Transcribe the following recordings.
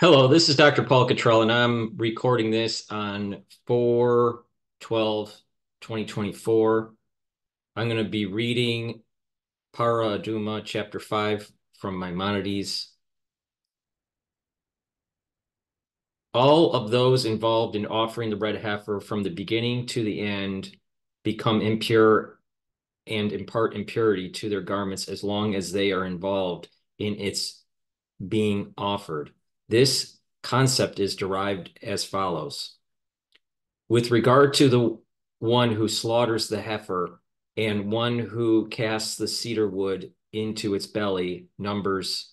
Hello, this is Dr. Paul Cottrell, and I'm recording this on 4 12 2024. I'm going to be reading Parah Adumah, chapter 5 from Maimonides. All of those involved in offering the red heifer from the beginning to the end become impure and impart impurity to their garments as long as they are involved in its being offered. This concept is derived as follows. With regard to the one who slaughters the heifer and one who casts the cedar wood into its belly, Numbers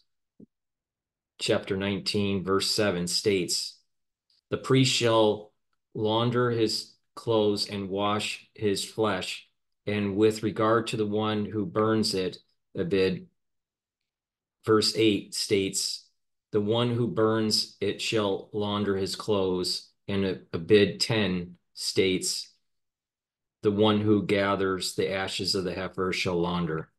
chapter 19, verse 7 states, The priest shall launder his clothes and wash his flesh. And with regard to the one who burns it, Ibid, verse 8 states, the one who burns it shall launder his clothes. And Ibid 10 states, the one who gathers the ashes of the heifer shall launder.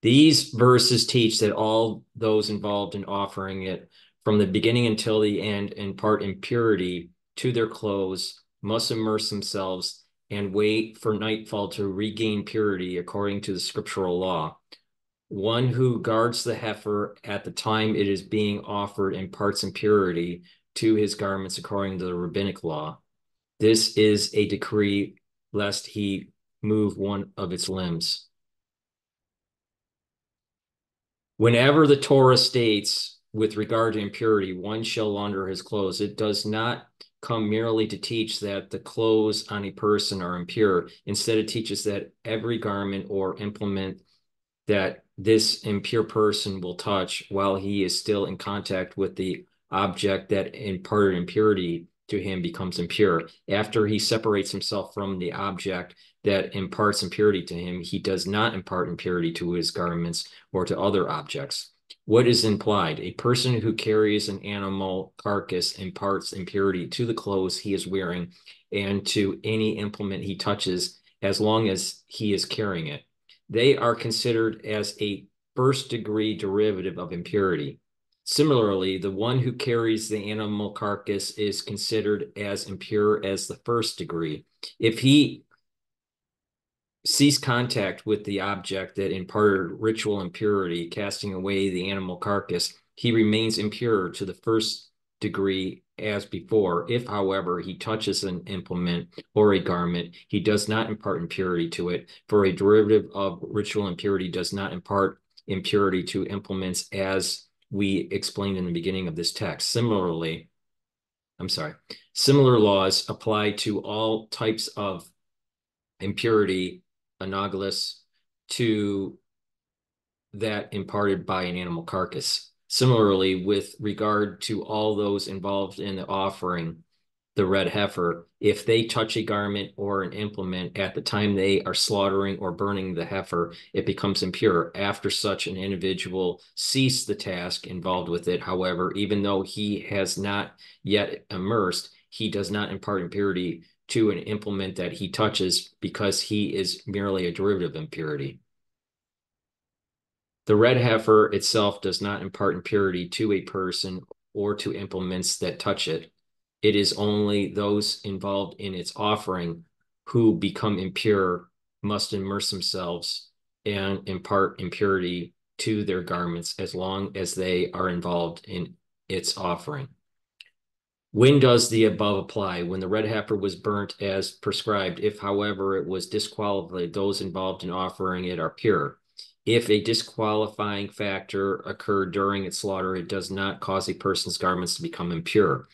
These verses teach that all those involved in offering it from the beginning until the end impart impurity to their clothes, must immerse themselves, and wait for nightfall to regain purity according to the scriptural law. One who guards the heifer at the time it is being offered imparts impurity to his garments according to the rabbinic law. This is a decree lest he move one of its limbs. Whenever the Torah states with regard to impurity, one shall launder his clothes, it does not come merely to teach that the clothes on a person are impure. Instead, it teaches that every garment or implement that this impure person will touch while he is still in contact with the object that imparted impurity to him becomes impure. After he separates himself from the object that imparts impurity to him, he does not impart impurity to his garments or to other objects. What is implied? A person who carries an animal carcass imparts impurity to the clothes he is wearing and to any implement he touches as long as he is carrying it they are considered as a first degree derivative of impurity. Similarly, the one who carries the animal carcass is considered as impure as the first degree. If he cease contact with the object that imparted ritual impurity, casting away the animal carcass, he remains impure to the first degree as before. If, however, he touches an implement or a garment, he does not impart impurity to it, for a derivative of ritual impurity does not impart impurity to implements as we explained in the beginning of this text. Similarly, I'm sorry, similar laws apply to all types of impurity analogous to that imparted by an animal carcass. Similarly, with regard to all those involved in the offering, the red heifer, if they touch a garment or an implement at the time they are slaughtering or burning the heifer, it becomes impure. After such an individual cease the task involved with it, however, even though he has not yet immersed, he does not impart impurity to an implement that he touches because he is merely a derivative impurity. The red heifer itself does not impart impurity to a person or to implements that touch it. It is only those involved in its offering who become impure must immerse themselves and impart impurity to their garments as long as they are involved in its offering. When does the above apply? When the red heifer was burnt as prescribed, if, however, it was disqualified, those involved in offering it are pure. If a disqualifying factor occurred during its slaughter, it does not cause a person's garments to become impure.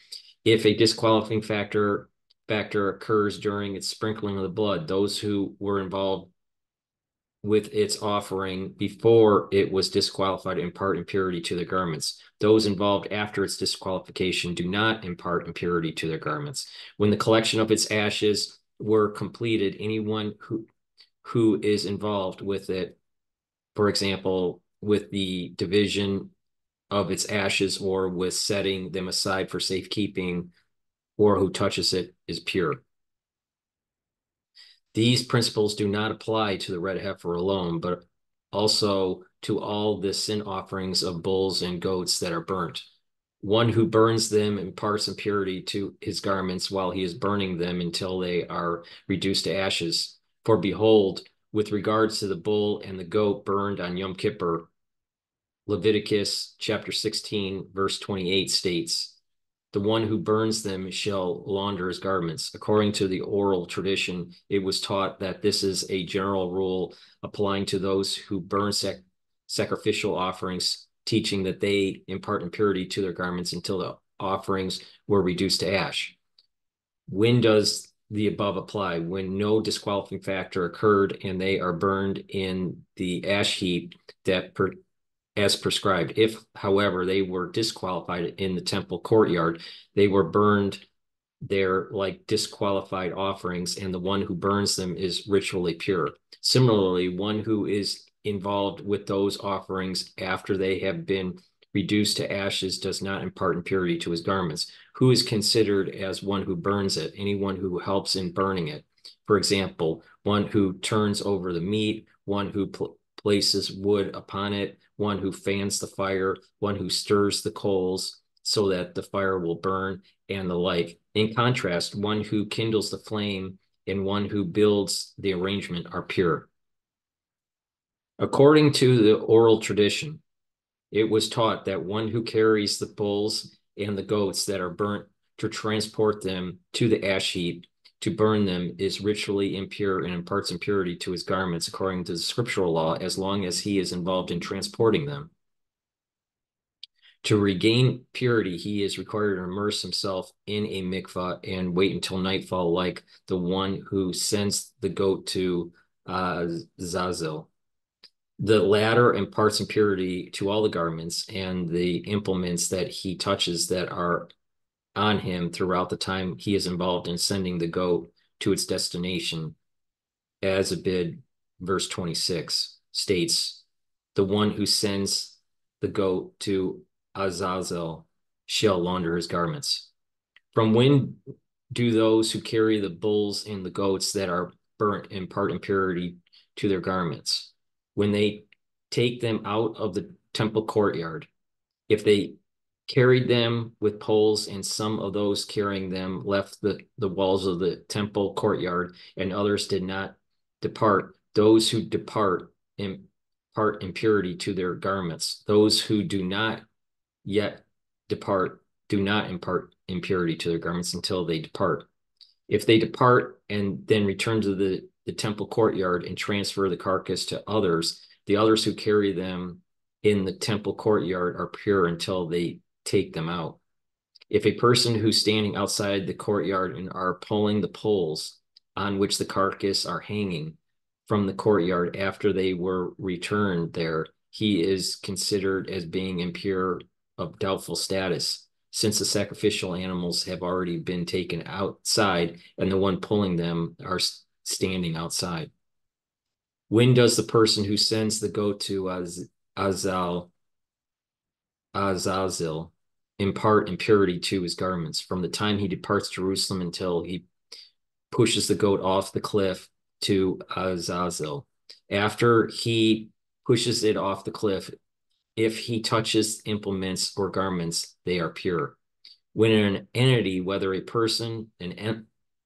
If a disqualifying factor factor occurs during its sprinkling of the blood, those who were involved with its offering before it was disqualified impart impurity to their garments. Those involved after its disqualification do not impart impurity to their garments. When the collection of its ashes were completed, anyone who who is involved with it for example, with the division of its ashes or with setting them aside for safekeeping or who touches it is pure. These principles do not apply to the red heifer alone, but also to all the sin offerings of bulls and goats that are burnt. one who burns them imparts impurity to his garments while he is burning them until they are reduced to ashes. For behold, with regards to the bull and the goat burned on Yom Kippur, Leviticus chapter 16, verse 28 states, The one who burns them shall launder his garments. According to the oral tradition, it was taught that this is a general rule applying to those who burn sac sacrificial offerings teaching that they impart impurity to their garments until the offerings were reduced to ash. When does the above apply? When no disqualifying factor occurred and they are burned in the ash heap that per, as prescribed. If, however, they were disqualified in the temple courtyard, they were burned there like disqualified offerings, and the one who burns them is ritually pure. Similarly, one who is involved with those offerings after they have been reduced to ashes does not impart impurity to his garments. Who is considered as one who burns it? Anyone who helps in burning it. For example, one who turns over the meat, one who pl places wood upon it, one who fans the fire, one who stirs the coals so that the fire will burn, and the like. In contrast, one who kindles the flame and one who builds the arrangement are pure. According to the oral tradition, it was taught that one who carries the bulls and the goats that are burnt to transport them to the ash heap to burn them is ritually impure and imparts impurity to his garments according to the scriptural law as long as he is involved in transporting them. To regain purity, he is required to immerse himself in a mikvah and wait until nightfall, like the one who sends the goat to uh, the latter imparts impurity to all the garments and the implements that he touches that are on him throughout the time he is involved in sending the goat to its destination. As a bid, verse 26 states, the one who sends the goat to Azazel shall launder his garments. From when do those who carry the bulls and the goats that are burnt impart impurity to their garments? When they take them out of the temple courtyard, if they carried them with poles and some of those carrying them left the, the walls of the temple courtyard and others did not depart, those who depart impart impurity to their garments. Those who do not yet depart do not impart impurity to their garments until they depart. If they depart and then return to the the temple courtyard and transfer the carcass to others, the others who carry them in the temple courtyard are pure until they take them out. If a person who's standing outside the courtyard and are pulling the poles on which the carcass are hanging from the courtyard after they were returned there, he is considered as being impure of doubtful status since the sacrificial animals have already been taken outside and the one pulling them are standing outside. When does the person who sends the goat to Az Azal, Azazel impart impurity to his garments? From the time he departs Jerusalem until he pushes the goat off the cliff to Azazel. After he pushes it off the cliff, if he touches implements or garments, they are pure. When an entity, whether a person, an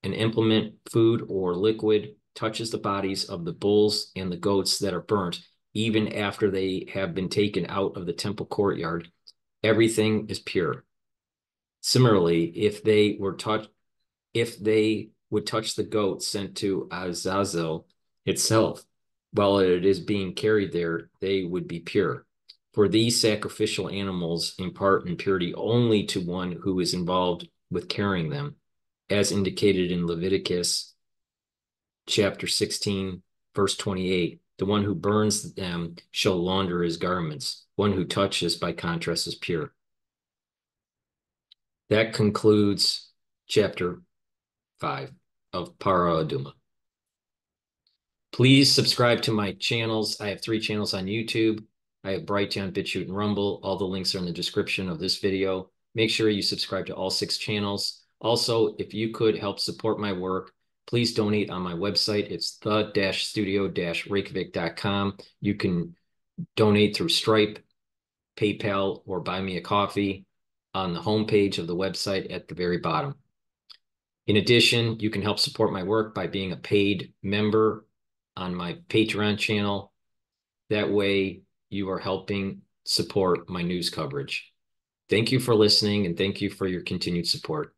an implement, food, or liquid touches the bodies of the bulls and the goats that are burnt, even after they have been taken out of the temple courtyard, everything is pure. Similarly, if they were touched, if they would touch the goat sent to Azazel itself, while it is being carried there, they would be pure. For these sacrificial animals impart impurity only to one who is involved with carrying them as indicated in Leviticus chapter 16, verse 28. The one who burns them shall launder his garments. One who touches, by contrast, is pure. That concludes chapter 5 of Parah Adumah. Please subscribe to my channels. I have three channels on YouTube. I have Brighteon, BitChute, and Rumble. All the links are in the description of this video. Make sure you subscribe to all six channels. Also, if you could help support my work, please donate on my website. It's the-studio-reykjavik.com. You can donate through Stripe, PayPal, or buy me a coffee. on the homepage of the website at the very bottom. In addition, you can help support my work by being a paid member on my Patreon channel. That way, you are helping support my news coverage. Thank you for listening and thank you for your continued support.